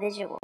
individual.